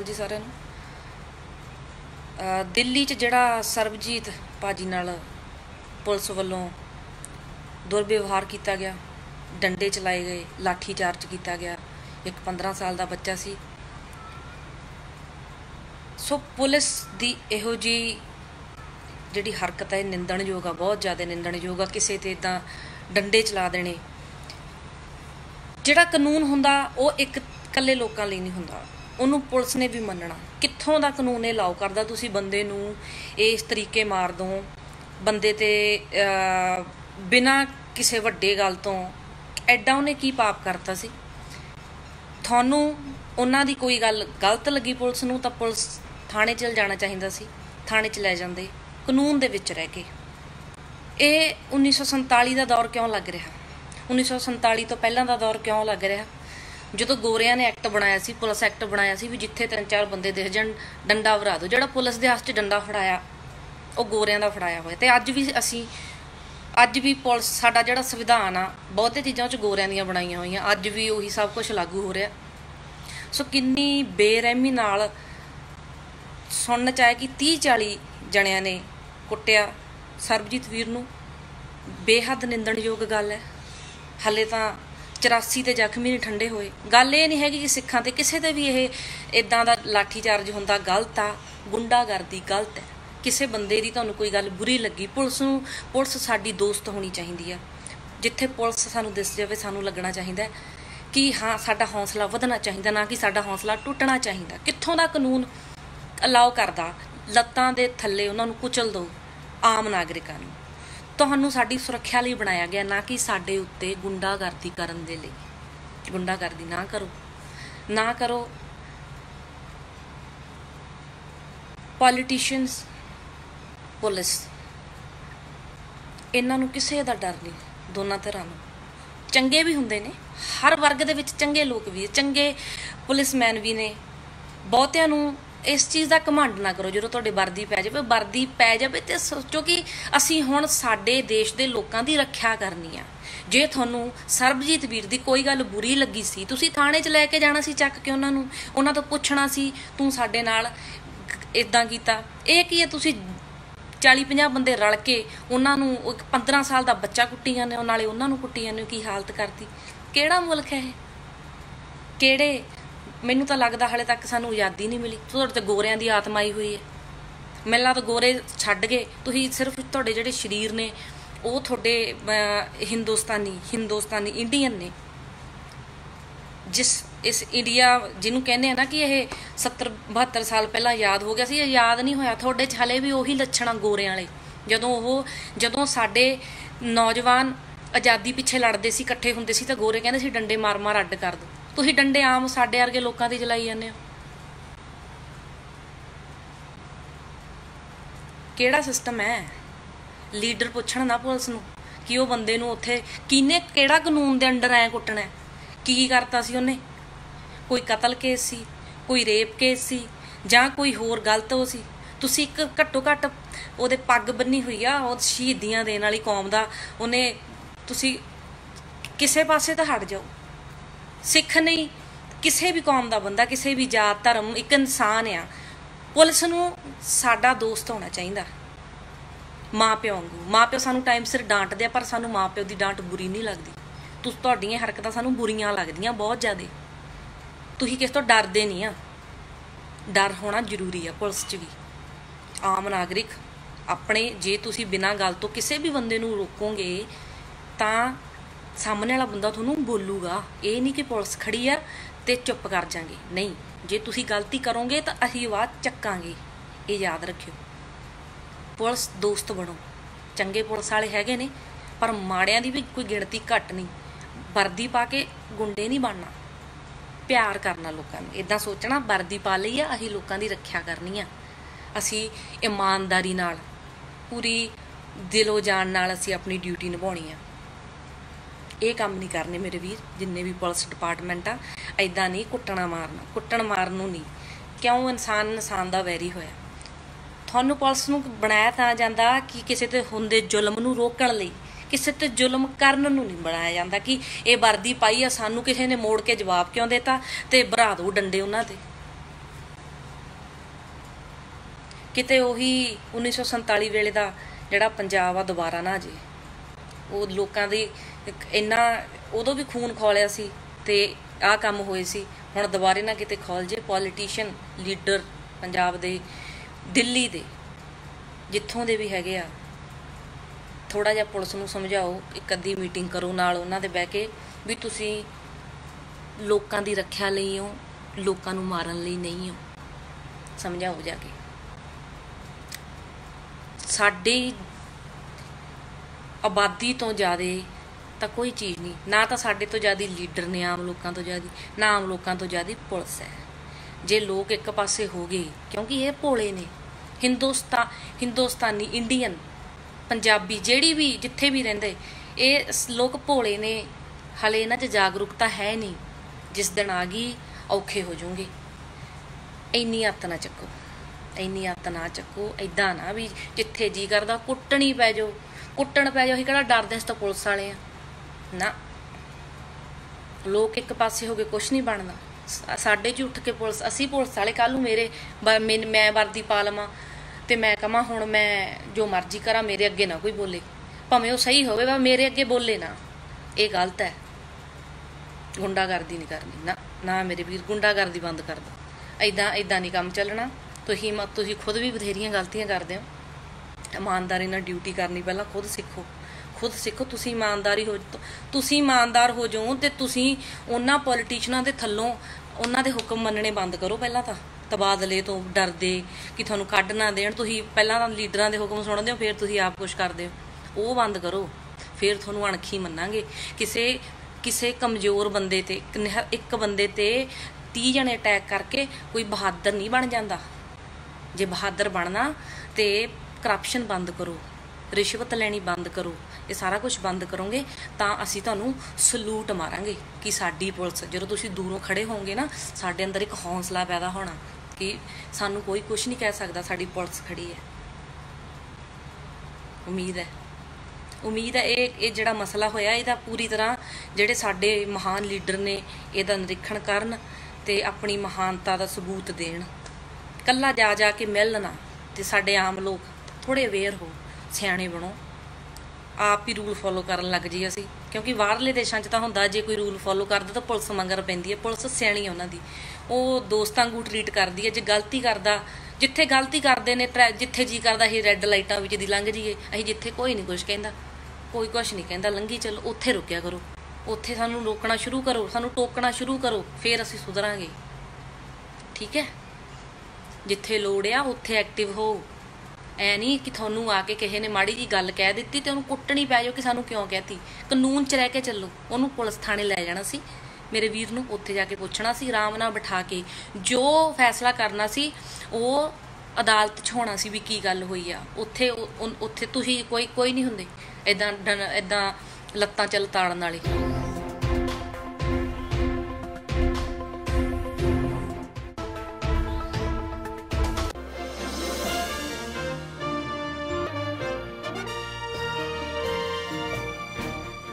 ਅਕਾਲ ਜੀ ਸਾਰਿਆਂ ਨੂੰ। ਅਹ ਦਿੱਲੀ 'ਚ ਜਿਹੜਾ ਸਰਬਜੀਤ ਭਾਜੀ ਨਾਲ ਪੁਲਿਸ ਵੱਲੋਂ ਦੁਰਵਿਵਹਾਰ ਕੀਤਾ ਗਿਆ, ਡੰਡੇ ਚਲਾਏ ਗਏ, ਲਾਠੀ ਚਾਰਜ ਕੀਤਾ ਗਿਆ, ਇੱਕ 15 ਸਾਲ ਦਾ ਬੱਚਾ ਸੀ। ਸੋ ਪੁਲਿਸ ਦੀ ਇਹੋ ਜੀ ਜਿਹੜੀ ਹਰਕਤ ਹੈ ਨਿੰਦਣਯੋਗ ਆ, ਬਹੁਤ ਜ਼ਿਆਦਾ ਨਿੰਦਣਯੋਗ ਆ। ਕਿਸੇ ਤੇ ਇਦਾਂ ਡੰਡੇ ਚਲਾ ਦੇਣੇ। ਜਿਹੜਾ ਕਾਨੂੰਨ ਹੁੰਦਾ, ਉਹ ਇੱਕ ਇਕੱਲੇ ਲੋਕਾਂ ਲਈ ਨਹੀਂ ਹੁੰਦਾ। ਉਹਨੂੰ ਪੁਲਿਸ ਨੇ ਵੀ ਮੰਨਣਾ। ਕਿੱਥੋਂ ਦਾ ਕਾਨੂੰਨ ਇਹ ਲਾਓ ਕਰਦਾ ਤੁਸੀਂ ਬੰਦੇ ਨੂੰ ਇਸ ਤਰੀਕੇ ਮਾਰ ਦੋ। ਬੰਦੇ ਤੇ ਬਿਨਾ ਕਿਸੇ ਵੱਡੇ ਗੱਲ ਤੋਂ ਐਡਾ ਉਹਨੇ ਕੀ ਪਾਪ ਕਰਤਾ ਸੀ? ਤੁਹਾਨੂੰ ਉਹਨਾਂ ਦੀ ਕੋਈ ਗੱਲ ਗਲਤ ਲੱਗੀ ਪੁਲਿਸ ਨੂੰ ਤਾਂ ਪੁਲਿਸ ਥਾਣੇ 'ਚ ਜਾਣਾ ਚਾਹੀਦਾ ਸੀ, ਥਾਣੇ 'ਚ ਲੈ ਜਾਂਦੇ, ਕਾਨੂੰਨ ਦੇ ਵਿੱਚ ਰਹਿ ਕੇ। ਇਹ 1947 ਦਾ ਦੌਰ ਕਿਉਂ ਲੱਗ ਰਿਹਾ? 1947 ਤੋਂ ਪਹਿਲਾਂ ਦਾ ਦੌਰ ਕਿਉਂ ਲੱਗ ਰਿਹਾ? ਜਦੋਂ ਗੋਰਿਆਂ ਨੇ ਐਕਟ ਬਣਾਇਆ ਸੀ, ਪੁਲਿਸ ਐਕਟ ਬਣਾਇਆ ਸੀ ਵੀ ਜਿੱਥੇ ਤਿੰਨ ਚਾਰ ਬੰਦੇ ਦਿਖ ਜਾਣ, ਡੰਡਾ ਵਰਾ ਦਿਓ। ਜਿਹੜਾ ਪੁਲਿਸ ਦੇ ਹੱਥ 'ਚ ਡੰਡਾ ਫੜਾਇਆ, ਉਹ ਗੋਰਿਆਂ ਦਾ ਫੜਾਇਆ ਹੋਇਆ। ਤੇ ਅੱਜ ਵੀ ਅਸੀਂ, ਅੱਜ ਵੀ ਪੁਲਿਸ, ਸਾਡਾ ਜਿਹੜਾ ਸੰਵਿਧਾਨ ਆ, ਬਹੁਤੇ ਚੀਜ਼ਾਂ 'ਚ ਗੋਰਿਆਂ ਦੀਆਂ ਬਣਾਈਆਂ ਹੋਈਆਂ। ਅੱਜ ਵੀ ਉਹੀ ਸਭ ਕੁਝ ਲਾਗੂ ਹੋ ਰਿਹਾ। ਸੋ ਕਿੰਨੀ ਬੇਰਹਿਮੀ ਨਾਲ ਸੁਣਨ ਚ ਆਇਆ ਕਿ 30 40 ਜਣਿਆਂ ਨੇ ਕੁੱਟਿਆ ਸਰਬਜੀਤ ਵੀਰ ਨੂੰ। ਬੇਹੱਦ ਨਿੰਦਣਯੋਗ ਗੱਲ ਹੈ। ਹਲੇ ਤਾਂ 84 ਤੇ ਜ਼ਖਮੀ ਨਹੀਂ ਠੰਡੇ ਹੋਏ। ਗੱਲ ਇਹ ਨਹੀਂ ਹੈਗੀ ਕਿ ਸਿੱਖਾਂ ਤੇ ਕਿਸੇ ਤੇ ਵੀ ਇਹ ਇਦਾਂ ਦਾ ਲਾਠੀਚਾਰਜ ਹੁੰਦਾ ਗਲਤ ਆ, ਗੁੰਡਾਗਰਦੀ ਗਲਤ ਹੈ। ਕਿਸੇ ਬੰਦੇ ਦੀ ਤੁਹਾਨੂੰ ਕੋਈ ਗੱਲ ਬੁਰੀ ਲੱਗੀ, ਪੁਲਿਸ ਨੂੰ, ਪੁਲਿਸ ਸਾਡੀ ਦੋਸਤ ਹੋਣੀ ਚਾਹੀਦੀ ਆ। ਜਿੱਥੇ ਪੁਲਿਸ ਸਾਨੂੰ ਦਿਸ ਜਾਵੇ, ਸਾਨੂੰ ਲੱਗਣਾ ਚਾਹੀਦਾ ਕਿ ਹਾਂ, ਸਾਡਾ ਹੌਸਲਾ ਵਧਣਾ ਚਾਹੀਦਾ, ਨਾ ਕਿ ਸਾਡਾ ਹੌਸਲਾ ਟੁੱਟਣਾ ਚਾਹੀਦਾ। ਕਿੱਥੋਂ ਦਾ ਕਾਨੂੰਨ ਅਲਾਉ ਕਰਦਾ? ਲੱਤਾਂ ਦੇ ਥੱਲੇ ਉਹਨਾਂ ਨੂੰ ਕੁਚਲ ਦੋ, ਆਮ ਨਾਗਰਿਕਾਂ ਨੂੰ। ਤੁਹਾਨੂੰ ਸਾਡੀ ਸੁਰੱਖਿਆ ਲਈ ਬਣਾਇਆ ਗਿਆ, ਨਾ ਕਿ ਸਾਡੇ ਉੱਤੇ ਗੁੰਡਾਗਰਦੀ ਕਰਨ ਦੇ ਲਈ। ਗੁੰਡਾਗਰਦੀ ਨਾ ਕਰੋ। ਨਾ ਕਰੋ। ਪੋਲੀਟੀਸ਼ੀਅਨਸ ਪੁਲਿਸ ਇਹਨਾਂ ਨੂੰ ਕਿਸੇ ਦਾ ਡਰ ਨਹੀਂ, ਦੋਨਾਂ ਤਰ੍ਹਾਂ ਨੂੰ। ਚੰਗੇ ਵੀ ਹੁੰਦੇ ਨੇ, ਹਰ ਵਰਗ ਦੇ ਵਿੱਚ ਚੰਗੇ ਲੋਕ ਵੀ ਚੰਗੇ ਪੁਲਿਸਮੈਨ ਵੀ ਨੇ, ਬਹੁਤਿਆਂ ਨੂੰ ਇਸ ਚੀਜ਼ ਦਾ ਕਮਾਂਡ ਨਾ ਕਰੋ ਜਦੋਂ ਤੁਹਾਡੇ ਵਰਦੀ ਪੈ ਜਾਵੇ, ਵਰਦੀ ਪੈ ਜਾਵੇ ਤੇ ਸੋਚੋ ਕਿ ਅਸੀਂ ਹੁਣ ਸਾਡੇ ਦੇਸ਼ ਦੇ ਲੋਕਾਂ ਦੀ ਰੱਖਿਆ ਕਰਨੀ ਆ। ਜੇ ਤੁਹਾਨੂੰ ਸਰਬਜੀਤ ਵੀਰ ਦੀ ਕੋਈ ਗੱਲ ਬੁਰੀ ਲੱਗੀ ਸੀ, ਤੁਸੀਂ ਥਾਣੇ 'ਚ ਲੈ ਕੇ ਜਾਣਾ ਸੀ ਚੱਕ ਕੇ ਉਹਨਾਂ ਨੂੰ, ਉਹਨਾਂ ਤੋਂ ਪੁੱਛਣਾ ਸੀ, ਤੂੰ ਸਾਡੇ ਨਾਲ ਇਦਾਂ ਕੀਤਾ। ਇਹ ਕੀ ਹੈ, ਤੁਸੀਂ 40 50 ਬੰਦੇ ਰਲ ਕੇ ਉਹਨਾਂ ਨੂੰ ਇੱਕ 15 ਸਾਲ ਦਾ ਬੱਚਾ ਕੁੱਟੀ ਜਾਂਦੇ ਹੋ ਨਾਲੇ ਉਹਨਾਂ ਨੂੰ ਕੁੱਟੀ ਜਾਂਦੇ ਹੋ ਕੀ ਹਾਲਤ ਕਰਦੀ ਕਿਹੜਾ ਮੁਲਕ ਹੈ ਇਹ? ਕਿਹੜੇ ਮੈਨੂੰ ਤਾਂ ਲੱਗਦਾ ਹਲੇ ਤੱਕ ਸਾਨੂੰ ਆਜ਼ਾਦੀ ਨਹੀਂ ਮਿਲੀ। ਤੁਹਾਡੇ ਤੇ ਗੋਰਿਆਂ ਦੀ ਆਤਮਾ ਆਈ ਹੋਈ ਹੈ। ਮੈਨੂੰ ਲੱਗਦਾ ਗੋਰੇ ਛੱਡ ਗਏ। ਤੁਸੀਂ ਸਿਰਫ ਤੁਹਾਡੇ ਜਿਹੜੇ ਸਰੀਰ ਨੇ, ਉਹ ਤੁਹਾਡੇ ਹਿੰਦੁਸਤਾਨੀ ਹਿੰਦੁਸਤਾਨੀ ਇੰਡੀਅਨ ਨੇ। ਜਿਸ, ਇਸ ਇੰਡੀਆ ਜਿਹਨੂੰ ਕਹਿੰਦੇ ਆ ਨਾ ਕਿ ਇਹ 70 72 ਸਾਲ ਪਹਿਲਾਂ ਯਾਦ ਹੋ ਗਿਆ ਸੀ, ਇਹ ਯਾਦ ਨਹੀਂ ਹੋਇਆ। ਤੁਹਾਡੇ ਚ ਹਲੇ ਵੀ ਉਹੀ ਲੱਛਣਾਂ ਗੋਰਿਆਂ ਵਾਲੇ। ਜਦੋਂ ਉਹ, ਜਦੋਂ ਸਾਡੇ ਨੌਜਵਾਨ ਆਜ਼ਾਦੀ ਪਿੱਛੇ ਲੜਦੇ ਸੀ, ਇਕੱਠੇ ਹੁੰਦੇ ਸੀ, ਤਾਂ ਗੋਰੇ ਕਹਿੰਦੇ ਸੀ, ਡੰਡੇ ਮਾਰ-ਮਾਰ ਅੱਡ ਕਰ ਦੋ। ਤੁਸੀਂ ਡੰਡੇ ਆਮ ਸਾਡੇ ਵਰਗੇ ਲੋਕਾਂ ਦੀ ਚਲਾਈ ਜਾਂਦੇ ਹੋ। ਕਿਹੜਾ ਸਿਸਟਮ ਹੈ? ਲੀਡਰ ਪੁੱਛਣ ਨਾ ਪੁਲਿਸ ਨੂੰ ਕਿ ਉਹ ਬੰਦੇ ਨੂੰ ਉੱਥੇ ਕਿਨੇ ਕਿਹੜਾ ਕਾਨੂੰਨ ਦੇ ਅੰਡਰ ਐ ਕੁੱਟਣਾ ਕੀ ਕਰਤਾ ਸੀ ਉਹਨੇ? ਕੋਈ ਕਤਲ ਕੇਸ ਸੀ, ਕੋਈ ਰੇਪ ਕੇਸ ਸੀ ਜਾਂ ਕੋਈ ਹੋਰ ਗਲਤ ਹੋ ਸੀ? ਤੁਸੀਂ ਇੱਕ ਘੱਟੋ ਘੱਟ ਉਹਦੇ ਪੱਗ ਬੰਨੀ ਹੋਈ ਆ, ਉਹ ਸ਼ਹੀਦੀਆਂ ਦੇਣ ਵਾਲੀ ਕੌਮ ਦਾ, ਉਹਨੇ ਤੁਸੀਂ ਕਿਸੇ ਪਾਸੇ ਤਾਂ ਹਟ ਜਾਓ। ਸਿੱਖ ਨਹੀਂ, ਕਿਸੇ ਵੀ ਕੌਮ ਦਾ ਬੰਦਾ, ਕਿਸੇ ਵੀ ਜਾਤ, ਧਰਮ, ਇੱਕ ਇਨਸਾਨ ਆ, ਪੁਲਿਸ ਨੂੰ ਸਾਡਾ ਦੋਸਤ ਹੋਣਾ ਚਾਹੀਦਾ। ਮਾਂ ਪਿਓ ਵਾਂਗੂ। ਮਾਂ ਪਿਓ ਸਾਨੂੰ ਟਾਈਮ ਸਿਰ ਡਾਂਟਦੇ ਆ, ਪਰ ਸਾਨੂੰ ਮਾਂ ਪਿਓ ਦੀ ਡਾਂਟ ਬੁਰੀ ਨਹੀਂ ਲੱਗਦੀ। ਤੁਸੀਂ, ਤੁਹਾਡੀਆਂ ਹਰਕਤਾਂ ਸਾਨੂੰ ਬੁਰੀਆਂ ਲੱਗਦੀਆਂ ਬਹੁਤ ਜ਼ਿਆਦਾ। ਤੁਸੀਂ ਕਿਸ ਤੋਂ ਡਰਦੇ ਨਹੀਂ ਆ। ਡਰ ਹੋਣਾ ਜ਼ਰੂਰੀ ਆ ਪੁਲਿਸ 'ਚ ਵੀ। ਆਮ ਨਾਗਰਿਕ ਆਪਣੇ, ਜੇ ਤੁਸੀਂ ਬਿਨਾਂ ਗੱਲ ਤੋਂ ਕਿਸੇ ਵੀ ਬੰਦੇ ਨੂੰ ਰੋਕੋਗੇ, ਤਾਂ ਸਾਹਮਣੇ ਵਾਲਾ ਬੰਦਾ ਤੁਹਾਨੂੰ ਬੋਲੂਗਾ, ਇਹ ਨਹੀਂ ਕਿ ਪੁਲਿਸ ਖੜੀ ਆ ਤੇ ਚੁੱਪ ਕਰ ਜਾਾਂਗੇ। ਨਹੀਂ, ਜੇ ਤੁਸੀਂ ਗਲਤੀ ਕਰੋਗੇ ਤਾਂ ਅਸੀਂ ਆਵਾਜ਼ ਚੱਕਾਂਗੇ। ਇਹ ਯਾਦ ਰੱਖਿਓ। ਪੁਲਿਸ ਦੋਸਤ ਬਣੋ। ਚੰਗੇ ਪੁਲਿਸ ਵਾਲੇ ਹੈਗੇ ਨੇ, ਪਰ ਮਾੜਿਆਂ ਦੀ ਵੀ ਕੋਈ ਗਿਣਤੀ ਘੱਟ ਨਹੀਂ। ਵਰਦੀ ਪਾ ਕੇ ਗੁੰਡੇ ਨਹੀਂ ਬਣਨਾ। ਪਿਆਰ ਕਰਨਾ ਲੋਕਾਂ ਨੂੰ। ਇਦਾਂ ਸੋਚਣਾ, ਵਰਦੀ ਪਾ ਲਈ ਆ, ਅਸੀਂ ਲੋਕਾਂ ਦੀ ਰੱਖਿਆ ਕਰਨੀ ਆ। ਅਸੀਂ ਇਮਾਨਦਾਰੀ ਨਾਲ, ਪੂਰੀ ਦਿਲੋਂ ਜਾਨ ਨਾਲ ਅਸੀਂ ਆਪਣੀ ਡਿਊਟੀ ਨਿਭਾਉਣੀ ਆ। ਇਹ ਕੰਮ ਨਹੀਂ ਕਰਨੇ ਮੇਰੇ ਵੀਰ, ਜਿੰਨੇ ਵੀ ਪੁਲਿਸ ਡਿਪਾਰਟਮੈਂਟ ਆ ਐਦਾਂ ਨਹੀਂ ਕੁੱਟਣਾ ਮਾਰਨਾ, ਕੁੱਟਣ ਮਾਰਨ ਨੂੰ ਨਹੀਂ। ਕਿਉਂ ਇਨਸਾਨ ਇਨਸਾਨ ਦਾ ਵੈਰੀ ਹੋਇਆ? ਤੁਹਾਨੂੰ ਪੁਲਿਸ ਨੂੰ ਬਣਾਇਆ ਤਾਂ ਜਾਂਦਾ ਕਿ ਕਿਸੇ ਤੇ ਹੁੰਦੇ ਜ਼ੁਲਮ ਨੂੰ ਰੋਕਣ ਲਈ, ਕਿਸੇ ਤੇ ਜ਼ੁਲਮ ਕਰਨ ਨੂੰ ਨਹੀਂ ਬਣਾਇਆ ਜਾਂਦਾ ਕਿ ਇਹ ਵਰਦੀ ਪਾਈ ਆ, ਸਾਨੂੰ ਕਿਸੇ ਨੇ ਮੋੜ ਕੇ ਜਵਾਬ ਕਿਉਂ ਦਿੱਤਾ ਤੇ ਭਰਾ ਦੋ ਡੰਡੇ ਉਹਨਾਂ ਤੇ ਕਿਤੇ ਉਹੀ 1947 ਵੇਲੇ ਦਾ ਜਿਹੜਾ ਪੰਜਾਬ ਆ, ਦੁਬਾਰਾ ਨਾ ਆ ਜੇ ਉਹ ਲੋਕਾਂ ਦੀ ਇੰਨਾ, ਉਦੋਂ ਵੀ ਖੂਨ ਖੋਲਿਆ ਸੀ ਤੇ ਆਹ ਕੰਮ ਹੋਏ ਸੀ। ਹੁਣ ਦੁਬਾਰੇ ਨਾ ਕਿਤੇ ਖੋਲ ਜੇ ਪੋਲੀਟੀਸ਼ੀਅਨ ਲੀਡਰ ਪੰਜਾਬ ਦੇ, ਦਿੱਲੀ ਦੇ, ਜਿੱਥੋਂ ਦੇ ਵੀ ਹੈਗੇ ਆ। ਥੋੜਾ ਜਿਹਾ ਪੁਲਿਸ ਨੂੰ ਸਮਝਾਓ, ਇੱਕ ਅੱਧੀ ਮੀਟਿੰਗ ਕਰੋ ਨਾਲ ਉਹਨਾਂ ਦੇ ਬਹਿ ਕੇ ਵੀ ਤੁਸੀਂ ਲੋਕਾਂ ਦੀ ਰੱਖਿਆ ਲਈ ਹੋ, ਲੋਕਾਂ ਨੂੰ ਮਾਰਨ ਲਈ ਨਹੀਂ ਹੋ। ਸਮਝਾਓ ਜਾ ਕੇ। ਸਾਡੀ ਆਬਾਦੀ ਤੋਂ ਜ਼ਿਆਦੇ ਤਾਂ ਕੋਈ ਚੀਜ਼ ਨਹੀਂ। ਨਾ ਤਾਂ ਸਾਡੇ ਤੋਂ ਜ਼ਿਆਦੀ ਲੀਡਰ ਨੇ ਆਮ ਲੋਕਾਂ ਤੋਂ ਜ਼ਿਆਦੀ, ਨਾ ਆਮ ਲੋਕਾਂ ਤੋਂ ਜ਼ਿਆਦੀ ਪੁਲਿਸ ਹੈ। ਜੇ ਲੋਕ ਇੱਕ ਪਾਸੇ ਹੋ ਗਏ, ਕਿਉਂਕਿ ਇਹ ਭੋਲੇ ਨੇ। ਹਿੰਦੁਸਤਾਨ ਹਿੰਦੁਸਤਾਨੀ ਇੰਡੀਅਨ ਪੰਜਾਬੀ ਜਿਹੜੀ ਵੀ ਜਿੱਥੇ ਵੀ ਰਹਿੰਦੇ, ਇਹ ਲੋਕ ਭੋਲੇ ਨੇ। ਹਲੇ ਇਹਨਾਂ 'ਚ ਜਾਗਰੂਕਤਾ ਹੈ ਨਹੀਂ, ਜਿਸ ਦਿਨ ਆ ਗਈ, ਔਖੇ ਹੋ ਜਾਓਗੇ। ਇੰਨੀ ਹੱਤ ਨਾ ਚੱਕੋ, ਇੰਨੀ ਹੱਤ ਨਾ ਚੱਕੋ ਐਦਾਂ ਨਾ ਵੀ ਜਿੱਥੇ ਜੀ ਕਰਦਾ ਕੁੱਟਣੀ ਪੈ ਜਾਓ। ਕੁੱਟਣ ਪੈ ਜਾਓ, ਅਸੀਂ ਕਿਹੜਾ ਡਰਦੇ ਸੀ ਤਾਂ ਪੁਲਿਸ ਵਾਲੇ ਆ ਨਾ। ਲੋਕ ਇੱਕ ਪਾਸੇ ਹੋ ਕੇ ਕੁਛ ਨਹੀਂ ਬਣਦਾ ਸਾਡੇ 'ਚ ਉੱਠ ਕੇ ਪੁਲਿਸ, ਅਸੀਂ ਪੁਲਿਸ ਵਾਲੇ ਕੱਲ ਨੂੰ ਮੇਰੇ ਮੈਂ ਵਰਦੀ ਪਾ ਲਵਾਂ ਤੇ ਮੈਂ ਕਹਾਂ ਹੁਣ ਮੈਂ ਜੋ ਮਰਜ਼ੀ ਕਰਾਂ, ਮੇਰੇ ਅੱਗੇ ਨਾ ਕੋਈ ਬੋਲੇ। ਭਾਵੇਂ ਉਹ ਸਹੀ ਹੋਵੇ ਪਰ ਮੇਰੇ ਅੱਗੇ ਬੋਲੇ ਨਾ। ਇਹ ਗਲਤ ਹੈ। ਗੁੰਡਾਗਰਦੀ ਨਹੀਂ ਕਰਨੀ। ਨਾ ਨਾ ਮੇਰੇ ਵੀਰ, ਗੁੰਡਾਗਰਦੀ ਬੰਦ ਕਰ ਦੋ। ਐਦਾਂ ਐਦਾਂ ਨਹੀਂ ਕੰਮ ਚੱਲਣਾ। ਤੁਸੀਂ ਮ- ਤੁਸੀਂ ਖੁਦ ਵੀ ਬਥੇਰੀਆਂ ਗਲਤੀਆਂ ਕਰਦੇ ਹੋ। ਇਮਾਨਦਾਰੀ ਨਾਲ ਡਿਊਟੀ ਕਰਨੀ, ਪਹਿਲਾਂ ਖੁਦ ਸਿੱਖੋ। ਖੁਦ ਸਿੱਖੋ, ਤੁਸੀਂ ਇਮਾਨਦਾਰੀ ਹੋ, ਤੁਸੀਂ ਇਮਾਨਦਾਰ ਹੋ ਜਾਓ ਤੇ ਤੁਸੀਂ ਉਹਨਾਂ ਪੋਲੀਟੀਸ਼ੀਅਨਾਂ ਦੇ ਥੱਲੋਂ ਉਹਨਾਂ ਦੇ ਹੁਕਮ ਮੰਨਣੇ ਬੰਦ ਕਰੋ ਪਹਿਲਾਂ ਤਾਂ। ਤਬਾਦਲੇ ਤੋਂ ਡਰਦੇ ਕਿ ਤੁਹਾਨੂੰ ਕੱਢ ਨਾ ਦੇਣ। ਤੁਸੀਂ ਪਹਿਲਾਂ ਤਾਂ ਲੀਡਰਾਂ ਦੇ ਹੁਕਮ ਸੁਣਦੇ ਹੋ, ਫਿਰ ਤੁਸੀਂ ਆਪ ਕੁਝ ਕਰਦੇ ਹੋ। ਉਹ ਬੰਦ ਕਰੋ। ਫਿਰ ਤੁਹਾਨੂੰ ਅਣਖੀ ਮੰਨਾਂਗੇ। ਕਿਸੇ ਕਿਸੇ ਕਮਜ਼ੋਰ ਬੰਦੇ ਤੇ ਇੱਕ ਇੱਕ ਬੰਦੇ ਤੇ 30 ਜਣੇ ਅਟੈਕ ਕਰਕੇ ਕੋਈ ਬਹਾਦਰ ਨਹੀਂ ਬਣ ਜਾਂਦਾ। ਜੇ ਬਹਾਦਰ ਬਣਨਾ ਤੇ ਕਰਪਸ਼ਨ ਬੰਦ ਕਰੋ, ਰਿਸ਼ਵਤ ਲੈਣੀ ਬੰਦ ਕਰੋ, ਇਹ ਸਾਰਾ ਕੁਝ ਬੰਦ ਕਰੋਗੇ ਤਾਂ ਅਸੀਂ ਤੁਹਾਨੂੰ ਸਲੂਟ ਮਾਰਾਂਗੇ ਕਿ ਸਾਡੀ ਪੁਲਿਸ, ਜਦੋਂ ਤੁਸੀਂ ਦੂਰੋਂ ਖੜੇ ਹੋਵੋਗੇ ਨਾ, ਸਾਡੇ ਅੰਦਰ ਇੱਕ ਹੌਸਲਾ ਪੈਦਾ ਹੋਣਾ ਕਿ ਸਾਨੂੰ ਕੋਈ ਕੁਝ ਨਹੀਂ ਕਹਿ ਸਕਦਾ ਸਾਡੀ ਪੁਲਿਸ ਖੜੀ ਹੈ। ਉਮੀਦ ਹੈ। ਉਮੀਦ ਹੈ ਇਹ ਇਹ ਜਿਹੜਾ ਮਸਲਾ ਹੋਇਆ, ਇਹਦਾ ਪੂਰੀ ਤਰ੍ਹਾਂ ਜਿਹੜੇ ਸਾਡੇ ਮਹਾਨ ਲੀਡਰ ਨੇ ਇਹਦਾ ਨਿਰੀਖਣ ਕਰਨ ਤੇ ਆਪਣੀ ਮਹਾਨਤਾ ਦਾ ਸਬੂਤ ਦੇਣ। ਕੱਲਾ ਜਾ ਜਾ ਕੇ ਮਿਲਣਾ ਤੇ ਸਾਡੇ ਆਮ ਲੋਕ ਥੋੜੇ ਅਵੇਅਰ ਹੋ, ਸਿਆਣੇ ਬਣੋ। ਆਪ ਹੀ ਰੂਲ ਫੋਲੋ ਕਰਨ ਲੱਗ ਜੀ ਅਸੀਂ। ਕਿਉਂਕਿ ਬਾਹਰਲੇ ਦੇਸ਼ਾਂ 'ਚ ਤਾਂ ਹੁੰਦਾ, ਜੇ ਕੋਈ ਰੂਲ ਫੋਲੋ ਕਰਦਾ ਤਾਂ ਪੁਲਿਸ ਮੰਗਰ ਪੈਂਦੀ ਹੈ। ਪੁਲਿਸ ਸਿਆਣੀ ਹੈ ਉਹਨਾਂ ਦੀ। ਉਹ ਦੋਸਤਾਂ ਵਾਂਗੂ ਟਰੀਟ ਕਰਦੀ ਹੈ। ਜੇ ਗਲਤੀ ਕਰਦਾ, ਜਿੱਥੇ ਗਲਤੀ ਕਰਦੇ ਨੇ, ਟਰੈ- ਜਿੱਥੇ ਜੀ ਕਰਦਾ, ਅਸੀਂ ਰੈੱਡ ਲਾਈਟਾਂ ਵਿੱਚ ਦੀ ਲੰਘ ਜੀਏ ਅਸੀਂ ਜਿੱਥੇ ਕੋਈ ਨਹੀਂ ਕੁਝ ਕਹਿੰਦਾ। ਕੋਈ ਕੁਝ ਨਹੀਂ ਕਹਿੰਦਾ। ਲੰਘੀ ਚੱਲ, ਉੱਥੇ ਰੁਕਿਆ ਕਰੋ। ਉੱਥੇ ਸਾਨੂੰ ਰੋਕਣਾ ਸ਼ੁਰੂ ਕਰੋ। ਸਾਨੂੰ ਟੋਕਣਾ ਸ਼ੁਰੂ ਕਰੋ। ਫਿਰ ਅਸੀਂ ਸੁਧਰਾਂਗੇ। ਠੀਕ ਹੈ? ਜਿੱਥੇ ਲੋੜ ਆ, ਉੱਥੇ ਐਕਟਿਵ ਹੋ ਐ ਨਹੀਂ ਕਿ ਤੁਹਾਨੂੰ ਆ ਕੇ ਕਿਸੇ ਨੇ ਮਾੜੀ ਜੀ ਗੱਲ ਕਹਿ ਦਿੱਤੀ ਤੇ ਉਹਨੂੰ ਕੁੱਟਣੀ ਪੈ ਜਾਓ ਕਿ ਸਾਨੂੰ ਕਿਉਂ ਕਹਿਤੀ। ਕਾਨੂੰਨ 'ਚ ਰਹਿ ਕੇ ਚੱਲੋ। ਉਹਨੂੰ ਪੁਲਿਸ ਥਾਣੇ ਲੈ ਜਾਣਾ ਸੀ। ਮੇਰੇ ਵੀਰ ਨੂੰ ਉੱਥੇ ਜਾ ਕੇ ਪੁੱਛਣਾ ਸੀ, ਆਰਾਮ ਨਾਲ ਬਿਠਾ ਕੇ। ਜੋ ਫੈਸਲਾ ਕਰਨਾ ਸੀ, ਉਹ ਅਦਾਲਤ 'ਚ ਹੋਣਾ ਸੀ ਵੀ ਕੀ ਗੱਲ ਹੋਈ ਆ। ਉੱਥੇ ਉੱਥੇ ਤੁਸੀਂ ਕੋਈ ਕੋਈ ਨਹੀਂ ਹੁੰਦੇ। ਇਦਾਂ ਇਦਾਂ ਲੱਤਾਂ ਚੱਲ ਤਾੜਨ ਵਾਲੇ।